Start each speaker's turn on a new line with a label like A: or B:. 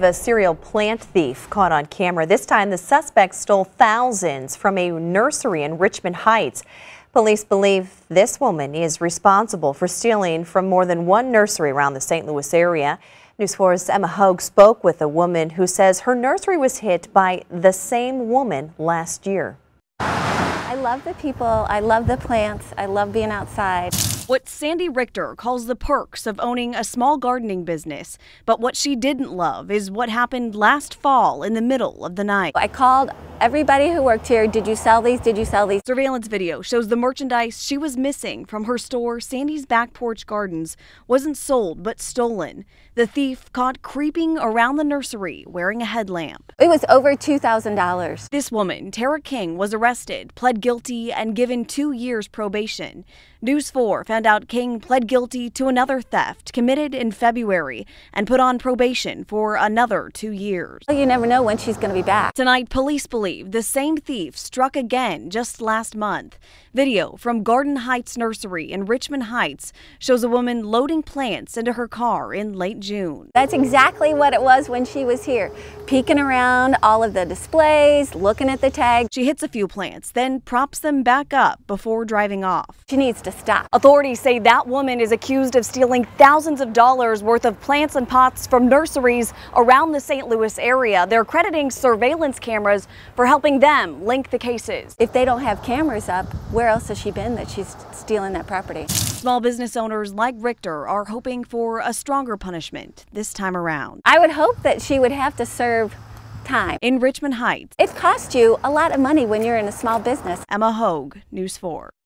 A: A serial plant thief caught on camera. This time, the suspect stole thousands from a nursery in Richmond Heights. Police believe this woman is responsible for stealing from more than one nursery around the St. Louis area. News 4's Emma Hogue spoke with a woman who says her nursery was hit by the same woman last year.
B: I love the people, I love the plants, I love being outside.
C: What Sandy Richter calls the perks of owning a small gardening business. But what she didn't love is what happened last fall in the middle of the night.
B: I called everybody who worked here. Did you sell these? Did you sell these?
C: Surveillance video shows the merchandise she was missing from her store, Sandy's Back Porch Gardens, wasn't sold but stolen. The thief caught creeping around the nursery wearing a headlamp.
B: It was over $2,000.
C: This woman, Tara King, was arrested, pled guilty, and given two years probation. News 4 found out King pled guilty to another theft committed in February and put on probation for another two years.
B: You never know when she's going to be back.
C: Tonight, police believe the same thief struck again just last month. Video from Garden Heights Nursery in Richmond Heights shows a woman loading plants into her car in late June.
B: That's exactly what it was when she was here, peeking around all of the displays, looking at the tags.
C: She hits a few plants, then props them back up before driving off.
B: She needs to stop.
C: Authorities say that woman is accused of stealing thousands of dollars worth of plants and pots from nurseries around the St. Louis area. They're crediting surveillance cameras for helping them link the cases.
B: If they don't have cameras up, where else has she been that she's stealing that property?
C: Small business owners like Richter are hoping for a stronger punishment this time around.
B: I would hope that she would have to serve time.
C: In Richmond Heights,
B: it costs you a lot of money when you're in a small business.
C: Emma Hogue, News 4.